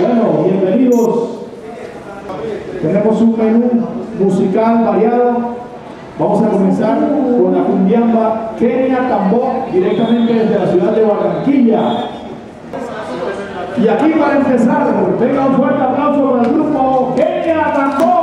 Bueno, bienvenidos. Tenemos un menú musical variado. Vamos a comenzar con la cumbiamba Kenia Tambó, directamente desde la ciudad de Barranquilla. Y aquí para empezar, venga un fuerte aplauso para el grupo Kenia Tambó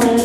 Thank